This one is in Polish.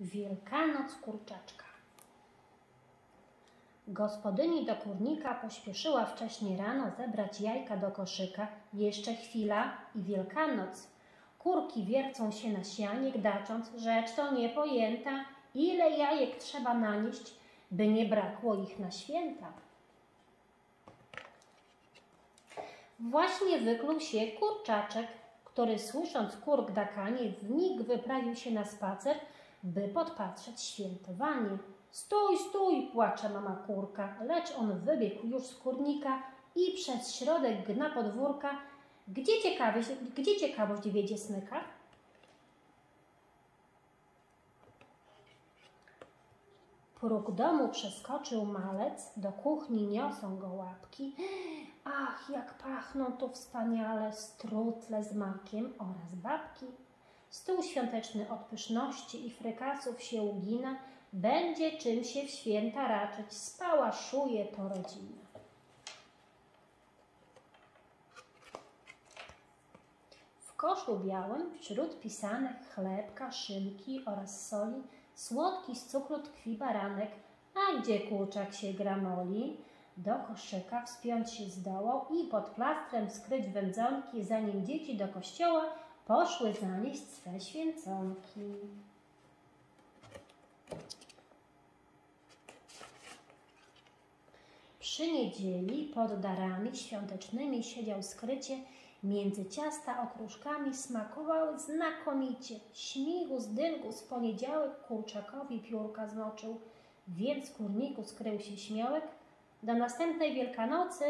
Wielkanoc kurczaczka. Gospodyni do kurnika pośpieszyła wcześnie rano zebrać jajka do koszyka. Jeszcze chwila i Wielkanoc. Kurki wiercą się na sianie, gdacząc, rzecz to niepojęta, ile jajek trzeba nanieść, by nie brakło ich na święta. Właśnie wykluł się kurczaczek, który słysząc kur gdakanie, w mig wyprawił się na spacer, by podpatrzeć świętowanie. Stój, stój, płacze mama kurka, lecz on wybiegł już z kurnika i przez środek gna podwórka. Gdzie ciekawość, gdzie ciekawość wiedzie smyka? Próg domu przeskoczył malec, do kuchni niosą go łapki. Ach, jak pachną tu wspaniale strutle z makiem oraz babki. Stół świąteczny od pyszności i frykasów się ugina, będzie czym się w święta raczyć, spała szuje to rodzina. W koszu białym wśród pisanek chlebka, szynki oraz soli, słodki z cukru tkwi baranek, a gdzie kurczak się gramoli, do koszyka wspiąć się zdołał i pod plastrem skryć wędzonki, zanim dzieci do kościoła poszły zanieść swe święconki. Przy niedzieli pod darami świątecznymi siedział skrycie, między ciasta okruszkami smakowały znakomicie. Śmigu z dynku z poniedziałek kurczakowi piórka zmoczył, więc kurniku skrył się śmiałek. Do następnej Wielkanocy!